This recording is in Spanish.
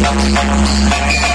Vamos.